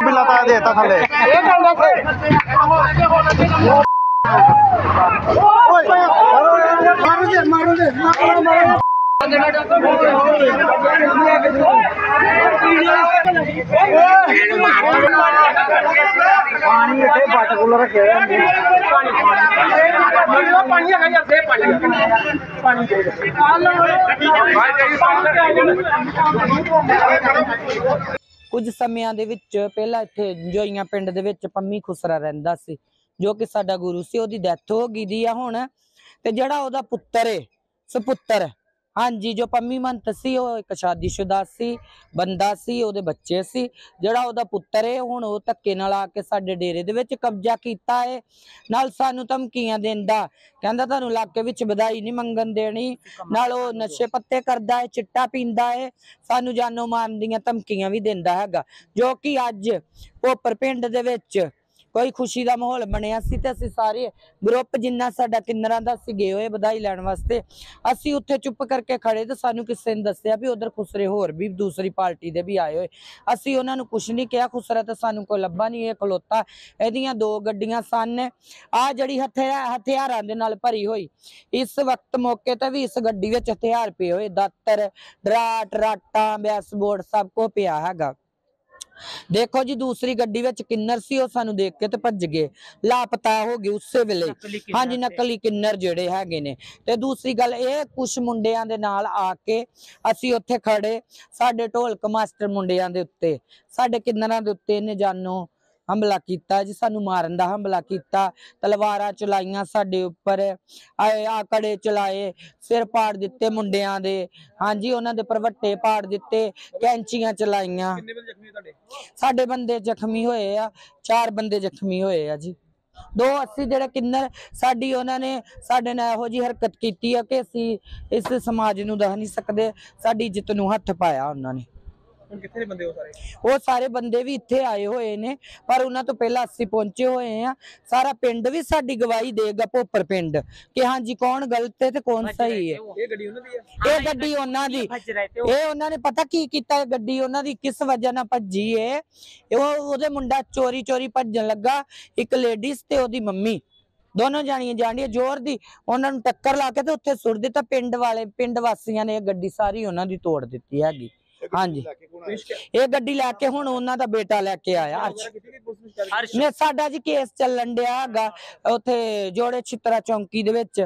ਬਿੱਲਾ ਤਾਂ ਦੇਤਾ ਥੱਲੇ ਪਾਣੀ ਇੱਥੇ ਬੱਟ ਕੋਲ ਰੱਖਿਆ ਪਾਣੀ ਹੈਗਾ ਯਾਰ ਦੇ ਪਾਣੀ ਪਾਣੀ ਦੇ ਕੁਝ ਸਮਿਆਂ ਦੇ ਵਿੱਚ ਪਹਿਲਾਂ ਇੱਥੇ ਜੋਈਆਂ ਪਿੰਡ ਦੇ ਵਿੱਚ ਪੰਮੀ ਖੁਸਰਾ ਰਹਿੰਦਾ ਸੀ, ਜੋ ਕਿ ਸਾਡਾ ਗੁਰੂ ਸੀ, ਉਹਦੀ ਡੈਥ ਹੋ ਗਈ ਦੀ ਆ ਹੁਣ, ਤੇ ਜਿਹੜਾ ਉਹਦਾ ਪੁੱਤਰ ਏ, ਸੁਪੁੱਤਰ ਹਾਂਜੀ, ਜੋ ਪੰਮੀ ਮੰਤ ਸੀ, ਉਹ ਇੱਕ ਸ਼ਾਦੀशुदा ਸੀ, ਬੰਦਾ ਸੀ, ਉਹਦੇ ਬੱਚੇ ਸੀ। ਜਿਹੜਾ ਉਹਦਾ ਪੁੱਤਰ ਏ, ਹੁਣ ਉਹ ਧੱਕੇ ਨਾਲ ਆ ਕੇ ਸਾਡੇ ਡੇਰੇ ਦੇ ਵਿੱਚ ਕਬਜ਼ਾ ਕੀਤਾ ਹੈ ਨਾਲ ਸਾਨੂੰ ਧਮਕੀਆਂ ਦਿੰਦਾ, ਕਹਿੰਦਾ ਤੁਹਾਨੂੰ ਇਲਾਕੇ ਵਿੱਚ ਵਧਾਈ ਨਹੀਂ ਮੰਗਣ ਦੇਣੀ। ਨਾਲ ਉਹ ਨਸ਼ੇ ਪੱਤੇ ਕਰਦਾ ਏ, ਚਿੱਟਾ ਪੀਂਦਾ ਏ। ਸਾਨੂੰ ਜਾਨੋਂ ਮਾਰਨ ਦੀਆਂ ਧਮਕੀਆਂ ਵੀ ਦਿੰਦਾ ਹੈਗਾ। ਜੋ ਕਿ ਅੱਜ ਭੋਪਰ ਪਿੰਡ ਦੇ ਵਿੱਚ ਕੋਈ ਖੁਸ਼ੀ ਦਾ ਮਾਹੌਲ ਬਣਿਆ ਸੀ ਤੇ ਅਸੀਂ ਸਾਰੇ ਗਰੁੱਪ ਜਿੰਨਾ ਸਾਡਾ ਕਿੰਨਰਾਂ ਦਾ ਸੀ ਗਏ ਹੋਏ ਵਧਾਈ ਲੈਣ ਵਾਸਤੇ, ਅਸੀਂ ਉੱਥੇ ਚੁੱਪ ਕਰਕੇ ਖੜੇ ਤੇ ਸਾਨੂੰ ਕਿਸੇ ਨੇ ਦੱਸਿਆ ਵੀ ਉਧਰ ਖੁਸਰੇ ਹੋਰ ਵੀ ਦੂਸਰੀ ਪਾਰਟੀ ਦੇ ਵੀ ਆਏ ਹੋਏ। ਅਸੀਂ ਉਹਨਾਂ ਨੂੰ ਕੁਝ ਨਹੀਂ ਕਿਹਾ, ਖੁਸਰਾ ਤਾਂ ਸਾਨੂੰ ਕੋਈ ਲੱਭਾ ਨਹੀਂ, ਇਹ ਖਲੋਤਾ। ਇਹਦੀਆਂ ਦੋ ਗੱਡੀਆਂ ਸਨ। ਆ ਜਿਹੜੀ ਹਥਿਆ, ਹਥਿਆਰਾਂ ਦੇ ਨਾਲ ਭਰੀ ਹੋਈ, ਇਸ ਵਕਤ ਮੌਕੇ ਤੇ ਵੀ ਇਸ ਗੱਡੀ ਵਿੱਚ ਹਥਿਆਰ ਪਏ ਹੋਏ, ਦਾਤਰ, ਡਰਾਟ, ਰਾਟਾਂ, ਬੈਸਬੋਰਡ ਸਭ ਕੁਝ ਪਿਆ ਹੈਗਾ। ਦੇਖੋ ਜੀ ਦੂਸਰੀ ਗੱਡੀ ਵਿੱਚ ਕਿੰਨਰ ਸੀ ਉਹ ਸਾਨੂੰ ਦੇਖ ਕੇ ਤੇ ਭੱਜ ਗਏ। ਲਾਪਤਾ ਹੋ ਗਏ ਉਸੇ ਵੇਲੇ। ਹਾਂਜੀ ਨਕਲੀ ਕਿੰਨਰ ਜਿਹੜੇ ਹੈਗੇ ਨੇ। ਤੇ ਦੂਸਰੀ ਗੱਲ ਇਹ ਕੁਝ ਮੁੰਡਿਆਂ ਦੇ ਨਾਲ ਆ ਕੇ ਅਸੀਂ ਉੱਥੇ ਖੜੇ। ਸਾਡੇ ਢੋਲਕ ਮਾਸਟਰ ਮੁੰਡਿਆਂ ਦੇ ਉੱਤੇ ਸਾਡੇ ਕਿੰਨਰਾਂ ਦੇ ਉੱਤੇ ਇਹਨੇ ਜਾਨੋਂ ਹਮਲਾ ਕੀਤਾ ਜੀ ਸਾਨੂੰ ਮਾਰਨ ਦਾ ਹਮਲਾ ਕੀਤਾ। ਤਲਵਾਰਾਂ ਚਲਾਈਆਂ ਸਾਡੇ ਉੱਪਰ। ਆਏ ਆਕੜੇ ਚਲਾਏ ਸਿਰ ਪਾੜ ਦਿੱਤੇ ਮੁੰਡਿਆਂ ਦੇ। ਹਾਂਜੀ ਉਹਨਾਂ ਦੇ ਪਰਵੱਟੇ ਪਾੜ ਦਿੱਤੇ ਕੈਂਚੀਆਂ ਚਲਾਈਆਂ। ਕਿੰਨੇ ਬੰਦੇ ਜ਼ਖਮੀ ਤੁਹਾਡੇ? ਸਾਡੇ ਬੰਦੇ ਜ਼ਖਮੀ ਹੋਏ ਆ ਚਾਰ ਬੰਦੇ ਜ਼ਖਮੀ ਹੋਏ ਆ ਜੀ। ਦੋ ਅਸੀਂ ਜਿਹੜੇ ਕਿੰਨਰ ਸਾਡੀ ਉਹਨਾਂ ਨੇ ਸਾਡੇ ਨਾਲ ਇਹੋ ਜੀ ਹਰਕਤ ਕੀਤੀ ਆ ਕਿ ਅਸੀਂ ਇਸ ਸਮਾਜ ਨੂੰ ਦਹ ਨਹੀਂ ਸਕਦੇ। ਸਾਡੀ ਇੱਜ਼ਤ ਨੂੰ ਹੱਥ ਪਾਇਆ ਉਹਨਾਂ ਨੇ। ਹੁਣ ਕਿੱਥੇ ਨੇ ਬੰਦੇ ਉਹ ਸਾਰੇ? ਉਹ ਸਾਰੇ ਬੰਦੇ ਵੀ ਇੱਥੇ ਆਏ ਹੋਏ ਨੇ ਪਰ ਉਹਨਾਂ ਤੋਂ ਪਹਿਲਾਂ ਅਸੀਂ ਪਹੁੰਚੇ ਹੋਏ ਆ ਸਾਰਾ ਪਿੰਡ ਵੀ ਸਾਡੀ ਗਵਾਹੀ ਦੇਗਾ ਭੋਪਰ ਪਿੰਡ ਕਿ ਹਾਂਜੀ ਕੌਣ ਗਲਤ ਹੈ ਤੇ ਕੌਣ ਸਹੀ ਹੈ। ਇਹ ਗੱਡੀ ਉਹਨਾਂ ਦੀ ਹੈ ਇਹ ਗੱਡੀ ਉਹਨਾਂ ਦੀ। ਇਹ ਉਹਨਾਂ ਨੇ ਪਤਾ ਕੀ ਕੀਤਾ ਗੱਡੀ ਉਹਨਾਂ ਦੀ ਕਿਸ ਵਜ੍ਹਾ ਨਾਲ ਭੱਜੀ ਏ? ਇਹ ਉਹ ਉਹਦੇ ਮੁੰਡਾ ਚੋਰੀ ਚੋਰੀ ਭੱਜਣ ਲੱਗਾ ਇੱਕ ਲੇਡੀਜ਼ ਤੇ ਉਹਦੀ ਮੰਮੀ। ਦੋਨੋਂ ਜਾਣੀਆਂ ਜਾਣੀਆਂ ਜ਼ੋਰ ਦੀ। ਉਹਨਾਂ ਨੂੰ ਟੱਕਰ ਲਾ ਕੇ ਤੇ ਉੱਥੇ ਸੁੱਟ ਦਿੱਤਾ। ਪਿੰਡ ਵਾਲੇ ਪਿੰਡ ਵਾਸੀਆਂ ਨੇ ਇਹ ਗੱਡੀ ਸਾਰੀ ਉਹਨਾਂ ਦੀ ਤੋੜ ਦਿੱਤੀ ਹੈਗੀ। ਹਾਂਜੀ। ਇਹ ਗੱਡੀ ਲੈ ਕੇ ਹੁਣ ਉਹਨਾਂ ਦਾ ਬੇਟਾ ਲੈ ਕੇ ਆਇਆ ਅਰਸ਼। ਨੇ ਸਾਡਾ ਜੀ ਕੇਸ ਚੱਲਣ ਡਿਆ ਹੈਗਾ ਉੱਥੇ ਜੋੜੇ ਛਿੱਤਰਾ ਚੌਂਕੀ ਦੇ ਵਿੱਚ।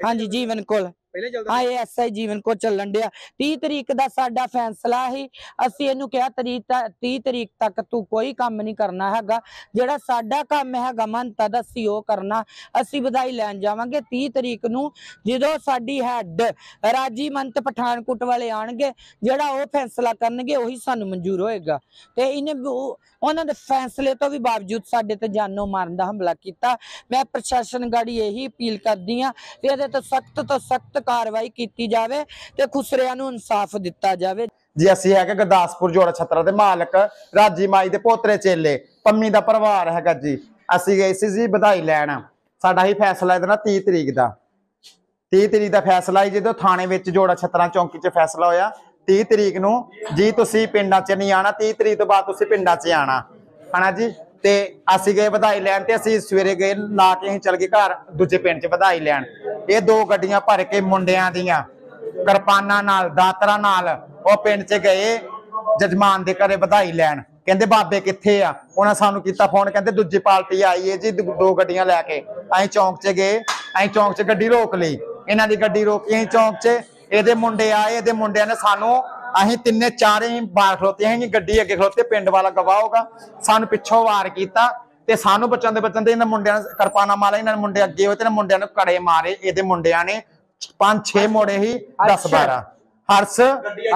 ਹਾਂਜੀ ਜੀਵਨ ਕੋਲ। ਪਹਿਲੇ ਚੱਲਦਾ ਹਾਂ ਐਸਆਈ ਜੀਵਨ ਕੋ ਚੱਲਣ ਡਿਆ। 30 ਤਰੀਕ ਦਾ ਸਾਡਾ ਫੈਸਲਾ ਸੀ। ਅਸੀਂ ਇਹਨੂੰ ਕਿਹਾ ਤਰੀਕ ਤਾ- 30 ਤਰੀਕ ਤੱਕ ਤੂੰ ਕੋਈ ਕੰਮ ਨਹੀਂ ਕਰਨਾ ਹੈਗਾ। ਜਿਹੜਾ ਸਾਡਾ ਕੰਮ ਹੈਗਾ ਮੰਨਤਾ ਦਾ ਅਸੀਂ ਉਹ ਕਰਨਾ। ਅਸੀਂ ਵਧਾਈ ਲੈਣ ਜਾਵਾਂਗੇ। 30 ਤਰੀਕ ਨੂੰ ਜਦੋਂ ਸਾਡੀ ਹੈੱਡ ਰਾਜੀ ਮੰਤ ਪਠਾਨਕੋਟ ਵਾਲੇ ਆਣਗੇ ਜਿਹੜਾ ਉਹ ਫੈਸਲਾ ਕਰਨਗੇ ਉਹੀ ਸਾਨੂੰ ਮਨਜ਼ੂਰ ਹੋਏਗਾ। ਤੇ ਇਹਨੇ ਉਹਨਾਂ ਦੇ ਫੈਸਲੇ ਤੋਂ ਵੀ ਬਾਵਜੂਦ ਸਾਡੇ ਤੇ ਜਾਨੋਂ ਮਾਰਨ ਦਾ ਹਮਲਾ ਕੀਤਾ। ਮੈਂ ਪ੍ਰਸ਼ਾਸਨ ਗਾੜੀ ਇਹੀ ਅਪੀਲ ਕਰਦੀ ਆ ਵੀ ਇਹਦੇ ਤੋਂ ਸਖਤ ਤੋਂ ਸਖਤ ਕਾਰਵਾਈ ਕੀਤੀ ਜਾਵੇ ਤੇ ਖੁਸਰਿਆਂ ਨੂੰ ਇਨਸਾਫ ਦਿੱਤਾ ਜਾਵੇ। ਜੀ, ਅਸੀਂ ਹੈਗੇ ਗੁਰਦਾਸਪੁਰ, ਜੋੜਾ ਛਤਰਾ ਦੇ ਮਾਲਕ, ਰਾਜੀ ਮਾਈ ਦੇ ਪੋਤਰੇ ਚੇਲੇ, ਪੰਮੀ ਦਾ ਪਰਿਵਾਰ ਹੈਗਾ ਜੀ। ਅਸੀਂ ਗਏ ਸੀ ਜੀ ਵਧਾਈ ਲੈਣ। ਸਾਡਾ ਹੀ ਫੈਸਲਾ ਇਹਦਾ ਨਾ 30 ਤਰੀਕ ਦਾ। 30 ਤਰੀਕ ਦਾ ਫੈਸਲਾ ਹੀ ਜਦੋਂ ਥਾਣੇ ਵਿੱਚ ਜੋੜਾ ਛਤਰਾ ਚੌਂਕੀ 'ਚ ਫੈਸਲਾ ਹੋਇਆ 30 ਤਰੀਕ ਨੂੰ ਜੀ ਤੁਸੀਂ ਪਿੰਡਾਂ 'ਚ ਨਹੀਂ ਆਣਾ 30 ਤਰੀਕ ਤੋਂ ਬਾਅਦ ਤੁਸੀਂ ਪਿੰਡਾਂ 'ਚ ਆਣਾ। ਹਨਾ ਜੀ? ਤੇ ਅਸੀਂ ਗਏ ਵਧਾਈ ਲੈਣ ਤੇ ਅਸੀਂ ਸਵੇਰੇ ਗਏ, ਲਾ ਕੇ ਅਸੀਂ ਚੱਲ ਗਏ ਘਰ, ਦੂਜੇ ਪਿੰਡ 'ਚ ਵਧਾਈ ਲੈਣ। ਇਹ ਦੋ ਗੱਡੀਆਂ ਭਰ ਕੇ ਮੁੰਡਿਆਂ ਦੀਆਂ, ਕਿਰਪਾਨਾਂ ਨਾਲ, ਦਾਤਰਾਂ ਨਾਲ ਉਹ ਪਿੰਡ 'ਚ ਗਏ, ਜਜਮਾਨ ਦੇ ਘਰੇ ਵਧਾਈ ਲੈਣ। ਕਹਿੰਦੇ, ਬਾਬੇ ਕਿੱਥੇ ਆ? ਉਹਨਾਂ ਸਾਨੂੰ ਕੀਤਾ ਫੋਨ, ਕਹਿੰਦੇ, ਦੂਜੀ ਪਾਰਟੀ ਆਈ ਏ ਜੀ, ਦੋ ਗੱਡੀਆਂ ਲੈ ਕੇ। ਅਸੀਂ ਚੌਂਕ 'ਚ ਗਏ, ਅਸੀਂ ਚੌਂਕ 'ਚ ਗੱਡੀ ਰੋਕ ਲਈ। ਇਹਨਾਂ ਦੀ ਗੱਡੀ ਰੋਕੀ ਅਸੀਂ ਚੌਂਕ 'ਚ। ਇਹਦੇ ਮੁੰਡੇ ਆਏ, ਇਹਦੇ ਮੁੰਡਿਆਂ ਨੇ ਸਾਨੂੰ, ਅਸੀਂ ਤਿੰਨੇ ਚਾਰੇ ਹੀ ਬਾਹਰ ਖਲੋਤੇ, ਅਸੀਂ ਗੱਡੀ ਅੱਗੇ ਖਲੋਤੇ, ਪਿੰਡ ਵਾਲਾ ਗਵਾਹ ਹੋਗਾ ਸਾਨੂੰ ਪਿੱਛੋਂ ਵਾਰ ਕੀਤਾ। ਤੇ ਸਾਨੂੰ ਬਚਣ ਦੇ ਬਚਣ ਦੇ ਇਹਨਾਂ ਮੁੰਡਿਆਂ ਨੇ ਕਿਰਪਾਨਾ ਮਾਰਾ ਇਹਨਾਂ ਨੇ ਮੁੰਡੇ ਅੱਗੇ ਹੋਏ ਤੇ ਇਹਨਾਂ ਮੁੰਡਿਆਂ ਨੂੰ ਕੜੇ ਮਾਰੇ ਇਹਦੇ ਮੁੰਡਿਆਂ ਨੇ ਪੰਜ ਛੇ ਮੋੜੇ ਹੀ 10 12 ਹਰਸ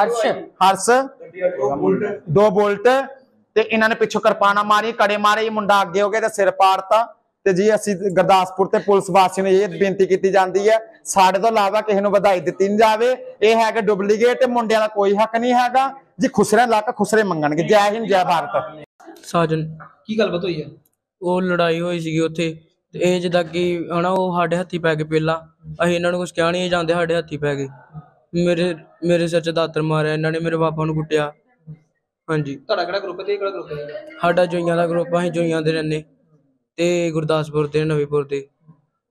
ਅਰਸ਼ ਹਰਸ ਦੋ ਬੁਲਟ। ਤੇ ਇਹਨਾਂ ਨੇ ਪਿੱਛੋਂ ਕਿਰਪਾਨਾ ਮਾਰੀ ਕੜੇ ਮਾਰੇ ਇਹ ਮੁੰਡਾ ਅੱਗੇ ਹੋ ਗਿਆ ਤੇ ਸਿਰ ਪਾੜਤਾ। ਤੇ ਜੀ ਅਸੀਂ ਗੁਰਦਾਸਪੁਰ ਤੇ ਪੁਲਿਸ ਵਾਸੀਆਂ ਨੂੰ ਇਹ ਬੇਨਤੀ ਕੀਤੀ ਜਾਂਦੀ ਹੈ ਸਾਡੇ ਤੋਂ ਇਲਾਵਾ ਕਿਸੇ ਨੂੰ ਵਧਾਈ ਦਿੱਤੀ ਨਹੀਂ ਜਾਵੇ। ਇਹ ਹੈਗਾ ਡੁਪਲੀਕੇਟ ਤੇ ਮੁੰਡਿਆਂ ਦਾ ਕੋਈ ਹੱਕ ਨਹੀਂ ਹੈਗਾ। ਜੀ ਖੁਸਰੇ ਲੱਕ ਖੁਸਰੇ ਮੰਗਣਗੇ। ਜੈ ਹਿੰਦ ਜੈ ਭਾਰਤ। ਸਾਜਨ ਕੀ ਗੱਲਬਾਤ ਹੋਈ ਹੈ? ਉਹ ਲੜਾਈ ਹੋਈ ਸੀਗੀ ਉੱਥੇ ਤੇ ਇਹ ਜਿੱਦਾਂ ਕਿ ਹਨਾ ਉਹ ਸਾਡੇ ਹੱਥੀ ਪੈ ਗਏ ਪਹਿਲਾਂ ਅਸੀਂ ਇਹਨਾਂ ਨੂੰ ਕੁਝ ਕਹਿ ਨਹੀਂ ਜਾਂਦੇ ਸਾਡੇ ਹੱਥੀ ਪੈ ਗਏ। ਮੇਰੇ ਮੇਰੇ ਸਿਰ 'ਚ ਦਾਤਰ ਮਾਰਿਆ ਇਹਨਾਂ ਨੇ ਮੇਰੇ ਪਾਪਾ ਨੂੰ ਕੁੱਟਿਆ। ਹਾਂਜੀ। ਤੁਹਾਡਾ ਕਿਹੜਾ ਗਰੁੱਪ ਤੇ ਕਿਹੜਾ ਗਰੁੱਪ ਹੈ? ਸਾਡਾ ਜੋਈਆਂ ਦਾ ਗਰੁੱਪ ਅਸੀਂ ਜੋਈਆਂ ਦੇ ਰਹਿੰਦੇ। ਤੇ ਗੁਰਦਾਸਪੁਰ ਦੇ ਨਵੀਂਪੁਰ ਦੇ।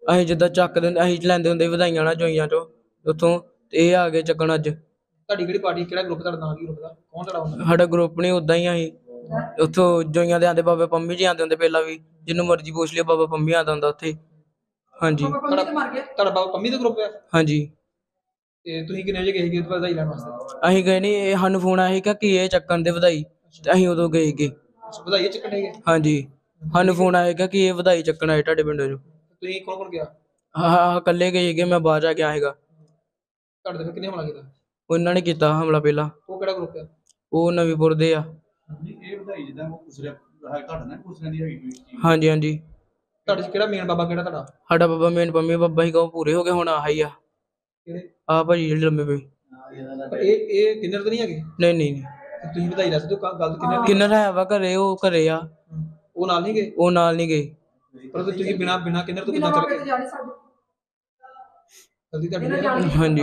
ਅਸੀਂ ਜਿੱਦਾਂ ਚੱਕਦੇ ਹੁੰਦੇ ਅਸੀਂ ਲੈਂਦੇ ਹੁੰਦੇ ਵਧਾਈਆਂ ਨਾ ਜੋਈਆਂ ਚੋਂ ਉੱਥੋਂ ਤੇ ਇਹ ਆ ਗਏ ਚੱਕਣ ਅੱਜ। ਤੁਹਾਡੀ ਕਿਹੜੀ ਪਾਰਟੀ ਕਿਹੜਾ ਗਰੁੱਪ ਤੁਹਾਡਾ ਨਾਮ ਕੀ ਗਰੁੱਪ ਦਾ? ਕੌਣ ਤੁਹਾਡਾ ਹੁੰਦਾ ਸਾਡਾ ਗਰੁੱਪ ਨਹੀਂ ਉਦਾਂ ਹੀ ਅਸੀਂ। ਉੱਥੋਂ ਜੋਈਆਂ ਦੇ ਆਂਦੇ ਬਾਬਾ ਪੰਮੀ ਜੀ ਆਂਦੇ ਹੁੰਦੇ ਪਹਿਲਾਂ ਵੀ ਜਿਹਨੂੰ ਮਰਜ਼ੀ ਪੁੱਛ ਲਿਓ ਬਾਬਾ ਪੰਮੀ ਆਂਦਾ ਹੁੰਦਾ ਉੱਥੇ। ਹਾਂਜੀ। ਤੁਹਾਡਾ ਤੁਹਾਡਾ ਬਾਬਾ ਪੰਮੀ ਦਾ ਗਰੁੱਪ ਹੈ? ਹਾਂਜੀ। ਤੇ ਤੁਸੀਂ ਕਿੰਨੇ ਵਜੇ ਗਏ ਸੀਗੇ ਵਧਾਈ ਲੈਣ ਵਾਸਤੇ? ਅਸੀਂ ਗਏ ਨਹੀਂ ਇਹ ਸਾਨੂੰ ਫੋਨ ਆਇਆ ਸੀ ਕਿ ਕੀ ਇਹ ਚੱਕਣ ਦੇ ਵਧਾਈ ਤੇ ਅਸੀਂ ਉਦੋਂ ਗਏ ਵਧਾਈ ਚੱਕਣੇ ਗਏ? ਹਾਂਜੀ। ਸਾਨੂੰ ਫੋਨ ਆਇਆ ਕਿ ਕੀ ਇਹ ਵਧਾਈ ਚੱਕਣ ਆਏ ਤੁਹਾਡੇ ਪਿੰਡੋਂ ਜੋ ਤੁਸੀਂ ਕੌਣ ਕੌਣ ਗਿਆ? ਹਾਂ ਹਾਂ ਇਕੱਲੇ ਗਏ ਸੀਗੇ ਮੈਂ ਬਾਹਰ ਜਾ ਕੇ ਆਇਆ ਸੀਗਾ। ਤੁਹਾਡੇ ਤੇ ਕਿੰਨੇ ਹਮਲਾ ਕੀਤਾ? ਉਹਨਾਂ ਨੇ ਕੀਤਾ ਹਮਲਾ ਪਹਿਲਾਂ। ਉਹ ਕਿਹੜਾ ਗਰੁੱਪ ਹੈ? ਉਹ ਨਵੀਂਪੁਰ ਦੇ ਆ। ਇਹ ਵਧਾਈ ਜਿੱਦਾਂ ਉਹ ਕੁਸਰਿਆ ਤੁਹਾਡਾ ਨਾ ਕੁਸਰਿਆਂ ਦੀ ਹੈਗੀ ਕੋਈ ਚੀਜ਼। ਹਾਂਜੀ ਹਾਂਜੀ। ਤੁਹਾਡੇ 'ਚ ਕਿਹੜਾ ਮੇਨ ਬਾਬਾ ਕਿਹੜਾ ਤੁਹਾਡਾ? ਸਾਡਾ ਬਾਬਾ ਮੇਨ ਪੰਮੀ ਬਾਬਾ ਹੀ ਕਹੋ ਪੂਰੇ ਹੋ ਗਏ ਹੁਣ ਆਹ ਹੀ ਆ। ਕਿਹੜੇ? ਆ ਭਾਜੀ ਜਿਹੜੇ ਲੰਮੇ ਪਏ। ਪਰ ਇਹ ਇਹ ਕਿੰਨਰ ਤਾਂ ਨਹੀਂ ਹੈਗੇ? ਨਹੀਂ ਨਹੀਂ ਨਹੀਂ। ਤੇ ਤੁਸੀਂ ਵਧਾਈ ਦੱਸ ਦਿਓ ਕ- ਗੱਲ ਕਿੰਨਰ ਦੀ ਕਿੰਨਰ ਹੈ ਵਾ ਘਰੇ ਉਹ ਘਰੇ ਆ। ਉਹ ਨਾਲ ਨਹੀਂ ਗਏ? ਉਹ ਨਾਲ ਨਹੀਂ ਗਏ। ਪਰ ਤੁਸੀਂ ਬਿਨਾ ਬਿਨਾ ਕਿੰਨਰ ਤੋਂ ਕਿੱਦਾਂ ਚੱਲ? ਗਏ ਜਲਦੀ ਤੁਹਾਡੀ ਹਾਂਜੀ।